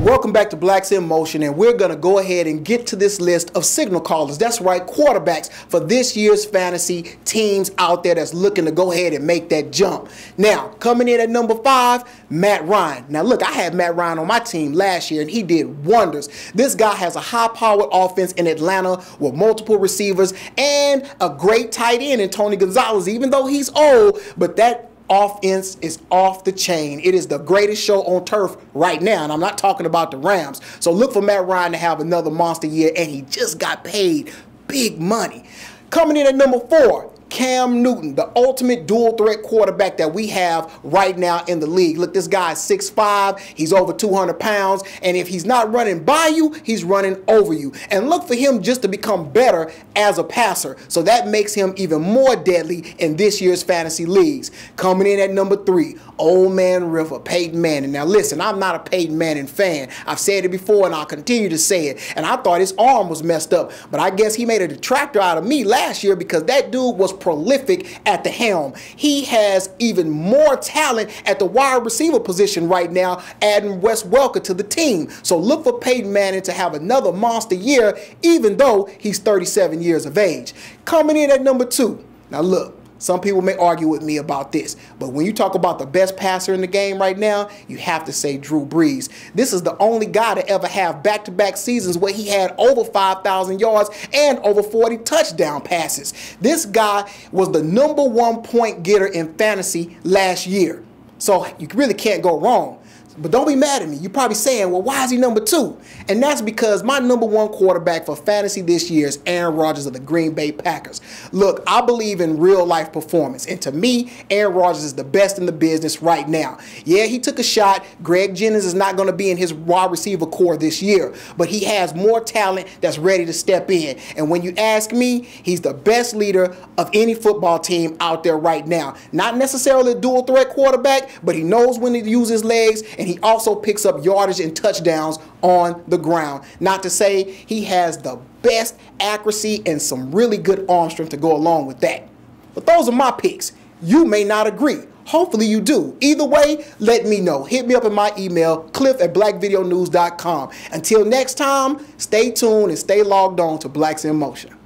Welcome back to Blacks in Motion, and we're going to go ahead and get to this list of signal callers. That's right, quarterbacks for this year's fantasy teams out there that's looking to go ahead and make that jump. Now, coming in at number five, Matt Ryan. Now, look, I had Matt Ryan on my team last year, and he did wonders. This guy has a high powered offense in Atlanta with multiple receivers and a great tight end in Tony Gonzalez, even though he's old, but that offense is off the chain. It is the greatest show on turf right now, and I'm not talking about the Rams. So look for Matt Ryan to have another monster year, and he just got paid big money. Coming in at number four, Cam Newton, the ultimate dual threat quarterback that we have right now in the league. Look, this guy is 6'5, he's over 200 pounds, and if he's not running by you, he's running over you. And look for him just to become better as a passer. So that makes him even more deadly in this year's fantasy leagues. Coming in at number three, Old Man River, Peyton Manning. Now listen, I'm not a Peyton Manning fan. I've said it before and I'll continue to say it. And I thought his arm was messed up, but I guess he made a detractor out of me last year because that dude was prolific at the helm. He has even more talent at the wide receiver position right now, adding Wes Welker to the team. So look for Peyton Manning to have another monster year, even though he's 37 years of age. Coming in at number two. Now look, some people may argue with me about this, but when you talk about the best passer in the game right now, you have to say Drew Brees. This is the only guy to ever have back to back seasons where he had over 5,000 yards and over 40 touchdown passes. This guy was the number one point getter in fantasy last year. So you really can't go wrong. But don't be mad at me. You're probably saying, well, why is he number two? And that's because my number one quarterback for fantasy this year is Aaron Rodgers of the Green Bay Packers. Look, I believe in real life performance. And to me, Aaron Rodgers is the best in the business right now. Yeah, he took a shot. Greg Jennings is not going to be in his wide receiver corps this year. But he has more talent that's ready to step in. And when you ask me, he's the best leader of any football team out there right now. Not necessarily a dual threat quarterback, but he knows when to use his legs and he also picks up yardage and touchdowns on the ground. Not to say he has the best accuracy and some really good arm strength to go along with that. But those are my picks. You may not agree. Hopefully you do. Either way, let me know. Hit me up in my email, clif at blackvideonews.com. Until next time, stay tuned and stay logged on to Blacks in Motion.